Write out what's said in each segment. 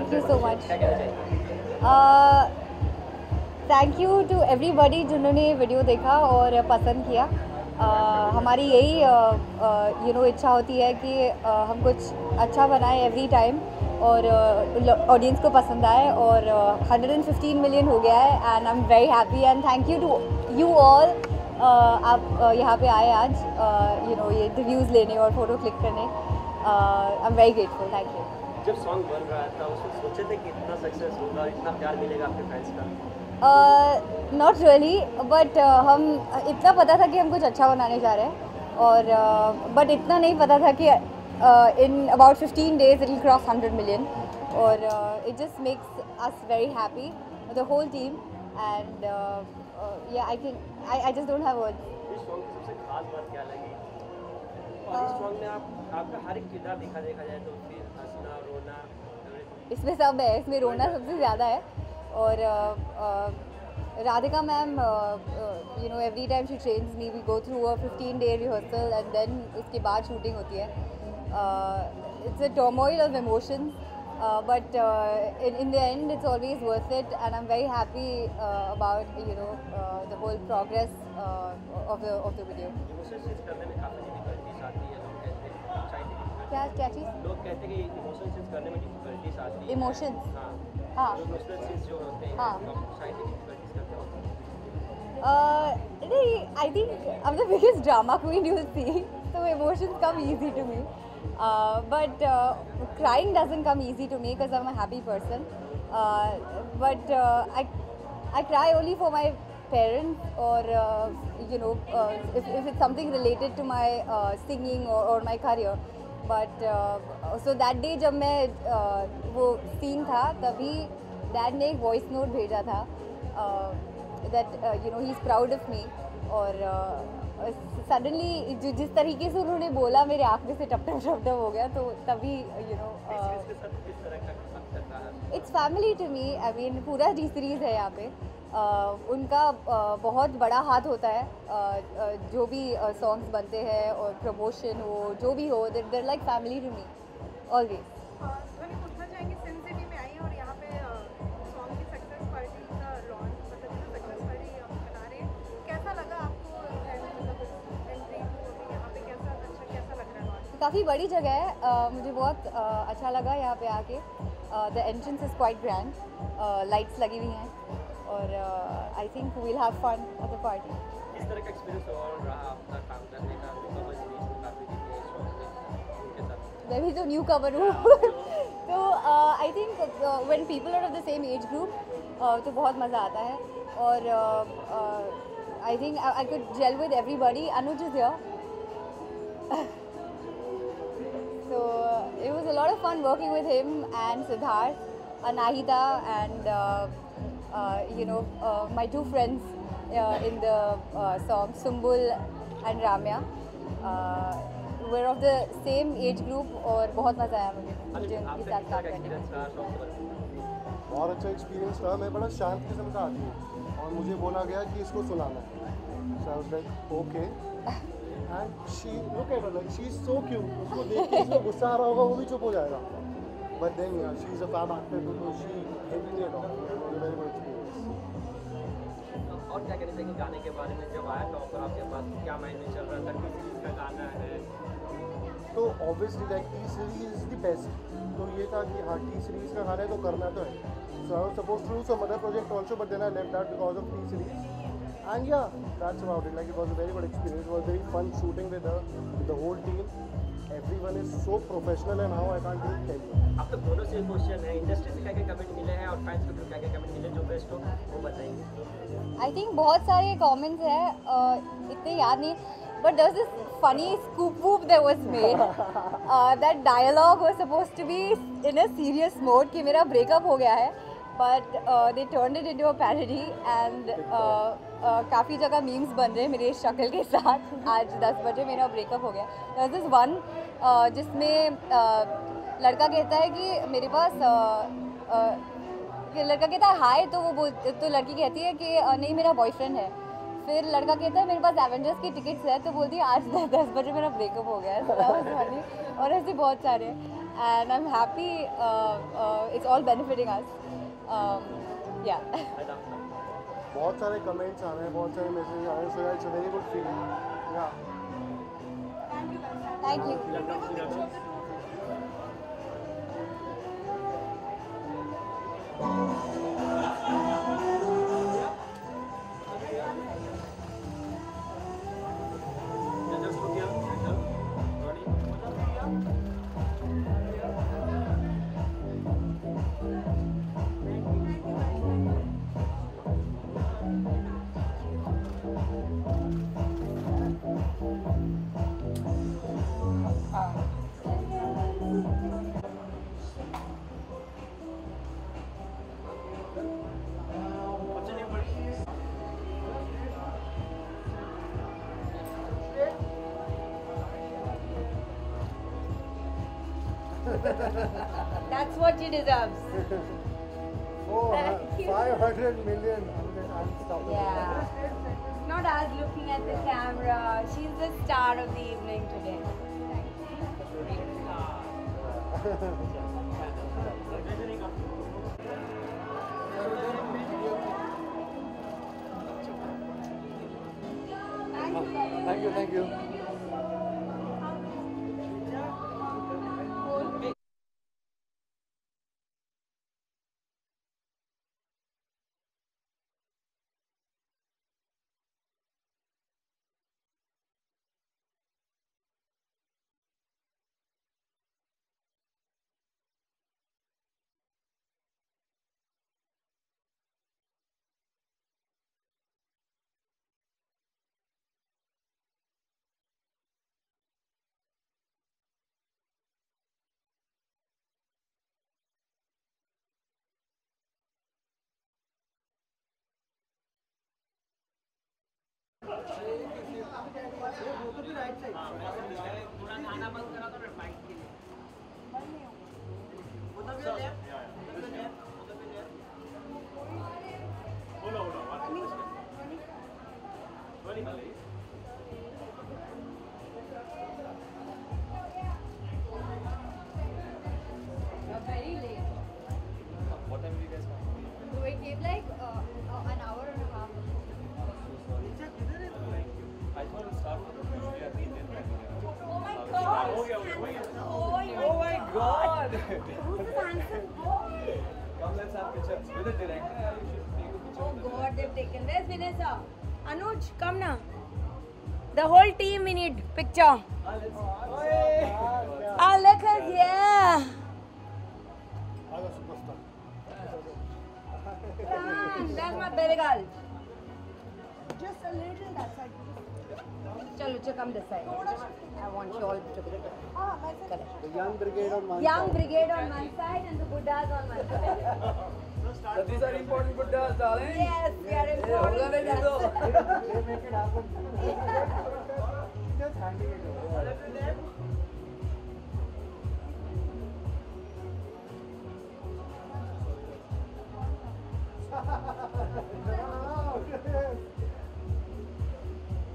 Thank you so much thank you to everybody जिन्होंने ये video देखा और पसंद किया। Uh, हमारी यही यू नो इच्छा होती है कि uh, हम कुछ अच्छा बनाएँ एवरी टाइम और ऑडियंस uh, को पसंद आए और uh, 115 मिलियन हो गया है and I am very happy and thank you to you all आप uh, यहाँ पे आए आज you uh, know you know, ये रिव्यूज़ लेने और फ़ोटो क्लिक करने। I am very grateful thank you जब सॉन्ग बन रहा था उसमें सोचे थे कि इतना सक्सेस होगा इतना प्यार मिलेगा आपके फैंस का नॉट रियली बट हम इतना पता था कि हम कुछ अच्छा बनाने जा रहे हैं और बट uh, इतना नहीं पता था कि in about fifteen days it cross hundred million और it just makes us very happy the whole team and yeah I can I I just don't have words इस सॉन्ग की सबसे खास बात क्या लगी और इस सॉन्ग में आप आपका हर एक किरदार देखा देखा जाए तो फिर हंसना। इसमें सब है इसमें रोना सबसे ज़्यादा है। और Radhika ma'am you know every time she trains me we go through a fifteen day rehearsal and then उसके बाद शूटिंग होती है। It's a turmoil of emotions but in end it's always worth it and i'm very happy uh, about you know uh, the whole progress uh, of the of क्या क्या चीज़? लोग कहते हैं कि इमोशंस सेंस करने में डिफिकल्टीज आती है। इमोशंस हाँ। हाँ। इमोशनल सेंस जो होते हैं हाँ। शायद डिफिकल्टीज करते होते हैं I think I am the biggest drama queen you see so emotions come easy to me but crying doesn't come easy to me because I am a happy person but I I cry only for my parents और you know if it something related to my singing और my career But so that day जब मैं uh, वो scene था तभी dad ने एक voice note भेजा था that you know he is proud of me और सडनली uh, जो जिस तरीके से उन्होंने बोला मेरे आँख में से टप टप टप टप हो गया तो तभी you know it's family to me I mean पूरा टी सीरीज़ है यहाँ पे। उनका बहुत बड़ा हाथ होता है। जो भी सॉन्ग्स बनते हैं और प्रमोशन हो जो भी हो there like family to me always Dhvani पूछना चाहेंगे सिन सिटी में आई और यहाँ पे सॉन्ग की सक्सेस पार्टी का लॉन्च सक्सेस पार्टी बना रहे कैसा लगा आपको and एंट्री अभी यहाँ पे कैसा कैसा लग रहा लॉन्च काफ़ी बड़ी जगह है। uh, मुझे बहुत uh, अच्छा लगा यहाँ पे आके। The entrance is quite grand lights लगी हुई हैं। और I think we'll have fun at the party किस तरह का एक्सपीरियंस और रहा आपका काम करने का है में भी तो न्यू कवर हूँ तो I think when people are of the same age group तो बहुत मज़ा आता है। और I think I could gel with everybody Anuj is here so it was a lot of fun working with him and Siddharth, Anahita, and uh, you know uh, my two friends uh, in the uh, song Sumbul and Ramya. Uh, we're of the same age group और बहुत मज़ा आया मुझे मुझे उनके साथ काम करने में। बहुत अच्छा एक्सपीरियंस रहा। मैं बड़ा शांत किस्म का आदमी हूँ और मुझे बोला गया कि इसको सुनाना। है so like okay and she look at like she is so cute उसको देख के इसको गुस्सा आ रहा होगा वो भी चुप हो जाएगा। But then she is a fab actor तो शी हेल्प और क्या गाने के बारे में जब आया तो ऑफ़र आपके पास क्या माइंड में चल रहा था, किस चीज़ का गाना है? तो obviously like T Series is the best तो ये था कि हाँ टी सीरीज़ का गाना है तो करना तो है। So I suppose to do some other project also but then I left that because of T Series and yeah that's about it like it was a very good experience it was very fun shooting with with the whole team everyone is so professional and how I can't even tell you. आप तक दोनों से question है industry से क्या क्या comment मिले हैं और फैंस को क्या क्या कमेंट मिले जो बेस्ट हो वो बताएँगे आई थिंक बहुत सारे कमेंट्स हैं uh, इतने याद नहीं but this this funny ScoopWhoop that was made that dialogue was suppose to be in a serious mode कि मेरा ब्रेकअप हो गया है but they turn it into a parody and काफ़ी जगह मीम्स बन रहे हैं मेरे शक्ल के साथ। आज 10 बजे मेरा ब्रेकअप हो गया। दिस वन जिसमें लड़का कहता है कि मेरे पास लड़का कहता है हाय तो वो बोल तो लड़की कहती है कि "अ, नहीं मेरा बॉयफ्रेंड है। फिर लड़का कहता है मेरे पास एवेंजर्स की टिकट्स है। तो बोलती है आज दस दस बजे मेरा ब्रेकअप हो गया है. और ऐसे बहुत सारे। And I am happy it's all benefiting us yeah बहुत सारे कमेंट्स आ रहे हैं बहुत सारे मैसेज आ रहे हैं so it's a very good feeling yeah thank you That's what she deserves. Oh, Thank uh, 500 million unstoppable. Yeah. Not us looking at the camera. She's the star of the evening today. Thank you, thank you. You're Oh they've taken. Where's Vanessa? Anuj, come now. The whole team we need picture. Ah. Ah, look at yeah. Superstar. That's my girl. Just a little that side. Chalo, chalo, come this side. I want you all to be Ah. The young brigade on one Young side. brigade on one side and the Buddhas on one side. So these are important Buddhas, darling. Yes, we are important Buddhas. They make it happen. Just handing it over.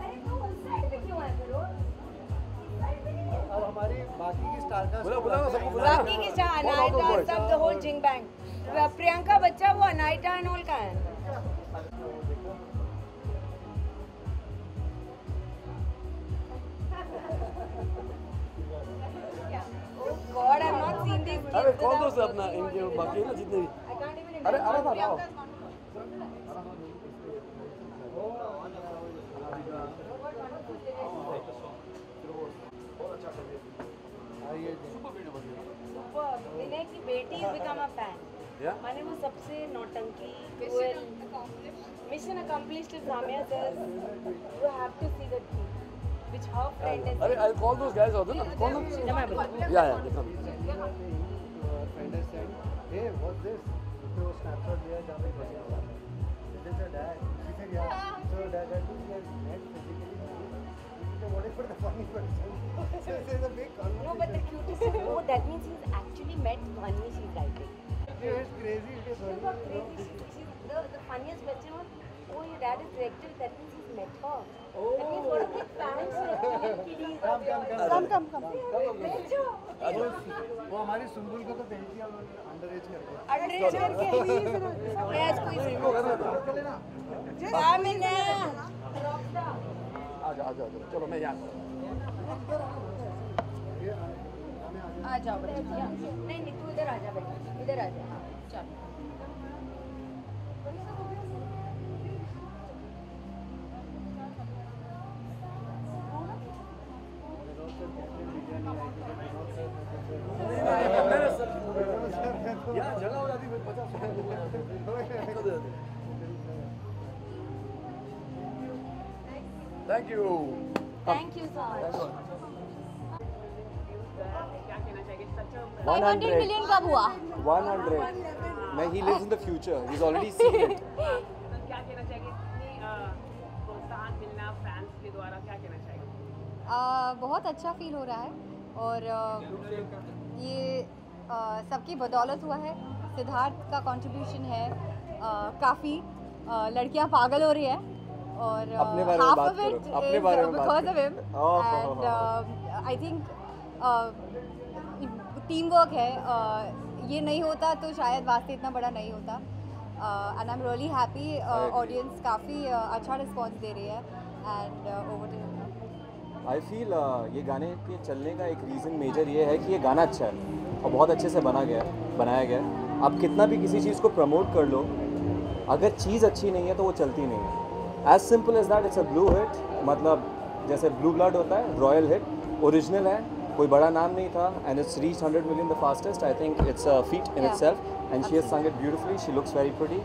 अरे तू उस side पे क्यों है फिरोज? इस side पे नहीं है। अब हमारी बाकी की स्टार कास्ट बुला, बुला ना सबको, बुला। बाकी के साथ अनाइटा सब the whole Jing bang Priyanka बच्चा वो अनाइटा अनोल का है। अरे कौन दोस्त अपना? इनके बाकी ना जितने भी? अरे अरे था ना अच्छा सुपर विनय की बेटी बिकम अ फ़ैन Yeah? माने वो सबसे नौटंकी. Mission accomplished if Zamia says you have to see the thing which her friend is. अरे आई कॉल दोस गाइस होते ना कौन. या या देखा friend said hey what this तो स्नैपशॉट लिया जहाँ पे बजा हुआ this is a dad she said yeah so dad that means you have met what is for the funny person so it is a big No, but the cutest oh, that means he's actually met Bhani, she's writing. It's crazy it is She's funny not crazy. She, she's the, the funniest question was, oh, your dad is director, that means he's met her. That means what a big fans like kiddies. Come, come come come वो हमारी सुनबुल को तो भेज दिया underage करके Underage करके Yes, कोई आ जाओ आ जाओ चलो मैं यहाँ आ जाओ नहीं नहीं तू इधर आ जा बेटा इधर आ जा। चलो। Thank you. Thank you, Sarge. Million कब हुआ? 100 मैं he lives in the future he is already seen it क्या कहना चाहेंगे? प्रोत्साहन मिलना फैंस के द्वारा क्या कहना चाहेंगे? बहुत अच्छा फील हो रहा है और uh, ये uh, सबकी बदौलत हुआ है। सिद्धार्थ का कंट्रीब्यूशन है। uh, काफ़ी लड़कियाँ पागल हो रही है और half of it because of him and I think team work है uh, ये नहीं होता तो शायद वास्ते इतना बड़ा नहीं होता। And I am really happy audience काफ़ी अच्छा रिस्पॉन्स दे रही है and over to I feel ये गाने के चलने का एक रीज़न मेजर ये है कि ये गाना अच्छा है और बहुत अच्छे से बना गया बनाया गया है। आप कितना भी किसी चीज़ को प्रमोट कर लो अगर चीज़ अच्छी नहीं है तो वो चलती नहीं है। As simple as that it's a blue hit मतलब जैसे ब्लू ब्लड होता है रॉयल हिट ओरिजिनल है कोई बड़ा नाम नहीं था and it's reach hundred million the fastest I think it's a feat in itself and she has sung it beautifully. She looks very pretty.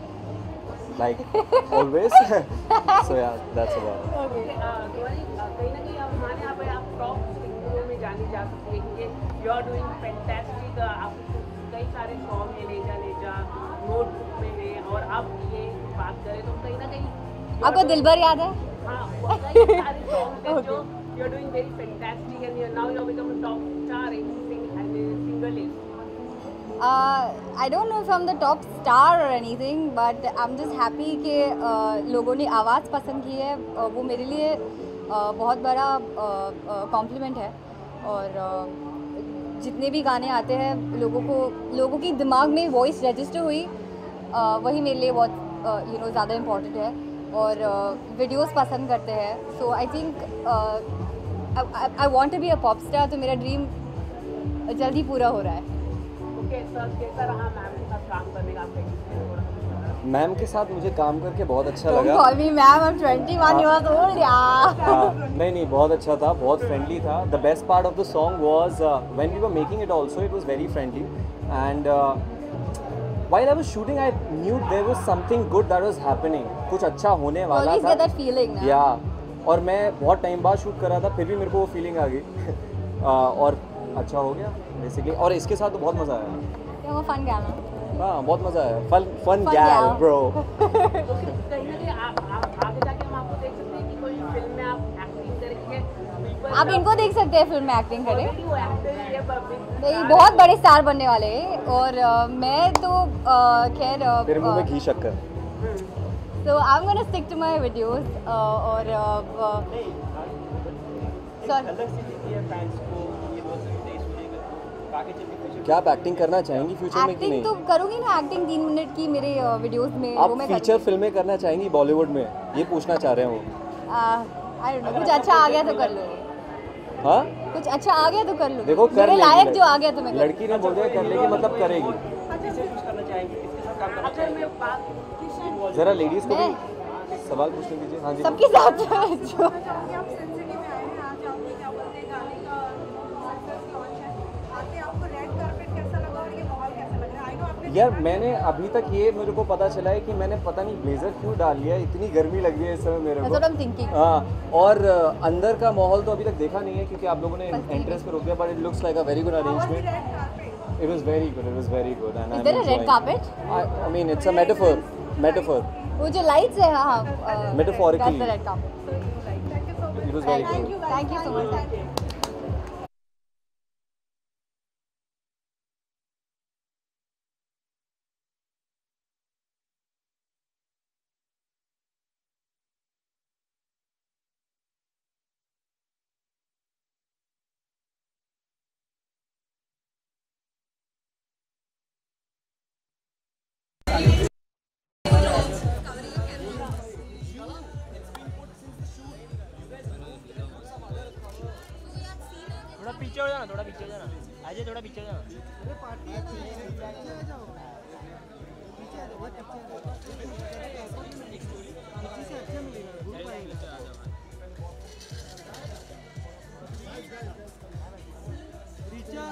Like always. So yeah that's about it. अ, कहीं ना कहीं आप हमारे यहाँ पे आप top सिंगरों में जानी जा सकती है। यू आर डूइंग फैंटास्टिक आप कई सारे सॉन्ग है ले जा ले जा नोटबुक में है और अब ये बात करें तो कहीं ना कहीं आपको दिलबर याद है? हाँ सारे सॉन्ग हैं जो you are doing very fantastic and now you are become top star in sing and single list Uh, I don't know if I'm the top star or anything, but I'm just happy कि uh, लोगों ने आवाज़ पसंद की है। Uh, वो मेरे लिए uh, बहुत बड़ा कॉम्प्लीमेंट है। और uh, जितने भी गाने आते हैं लोगों को लोगों की दिमाग में वॉइस रजिस्टर हुई uh, वही मेरे लिए बहुत यू नो ज़्यादा इम्पोर्टेंट है। और वीडियोस पसंद करते हैं। So I think I want to be a pop star तो मेरा ड्रीम जल्दी पूरा हो रहा है मैम के साथ काम करने का आपका एक्सपीरियंस थोड़ा सा बताना। मैम के साथ मुझे काम करके बहुत अच्छा लगा call me ma'am, I'm 21 years old, yeah. हाँ, नहीं नहीं बहुत अच्छा था बहुत फ्रेंडली था the best part of the song was when we were making it also it was very friendly and while I was shooting, I knew there was something good that was happening. कुछ अच्छा होने वाला Always था get that feeling, ना? और मैं बहुत time बाद शूट कर रहा था फिर भी मेरे को वो फीलिंग आ गई। और अच्छा हो गया बेसिकली और इसके साथ तो बहुत मज़ा आया। वो गाना. हाँ। बहुत मज़ा आया। फन फन गैल ब्रो तो कहीं ना कहीं आप आप आगे जाके हम आपको देख सकते हैं कि कोई फ़िल्म में आप एक्टिंग करेंगे People आप इनको देख सकते हैं फ़िल्म में एक्टिंग करे। ही है, नहीं बहुत बड़े स्टार बनने वाले हैं। और मैं तो खैर तेरे मुँह में घी शक्कर। So I am gonna stick to my videos और सॉरी अलग से दिखती है फैंस को ये बहुत ज़रूरी है इस वजह का आगे चल के फ्यूचर क्या आप एक्टिंग करना चाहेंगी फ्यूचर में कि एक्टिंग नहीं तो करूँगी ना एक्टिंग तीन मिनट की मेरे वीडियोस में आप वो मैं फीचर फ़िल्में करना चाहेंगी बॉलीवुड में ये पूछना चाह रहे हो आई डोंट नो कुछ अच्छा आ गया तो कर लूँगी हाँ कुछ अच्छा आ गया तो कर लूँगी देखो कर लायक जो आ गया तो मैं लड़की ने बोल दिया कर लेगी मतलब करेगी जरा लेडीज़ को भी सवाल पूछने दीजिए। हाँ जी। सबके साथ जो चाहूँगी आप सेंसिटिव में आए हैं आज आपके क्या बोलते हैं गाने का सक्सेस लॉन्च है। आके आपको रेड कार्पेट कैसा लगा और ये माहौल कैसा लग रहा है? आई नो आपने यार मैंने अभी तक ये मेरे को पता चला है कि मैंने पता नहीं ब्लेजर क्यों डाल लिया इतनी गर्मी लग रही है इस समय मेरे को। हाँ और अंदर का माहौल तो अभी तक देखा नहीं है क्योंकि आप लोगों ने एंट्रेंस पे रोक दिया but it looks like a very good arrangement it was very good it was very good and? I mean it's a metaphor metaphor वो जो लाइट्स है हाँ uh, Metaphorically. that's the red carpet. Thank you so much it was very you, thank ना। આજે થોડા પીછે જાઓ અરે party હે ના પીછે જાઓ पीछे जाओ पीछे पीछे से अच्छा मिलेगा ग्रुप आएँगे ऋचा